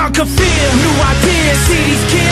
conquer fear New ideas, see these kids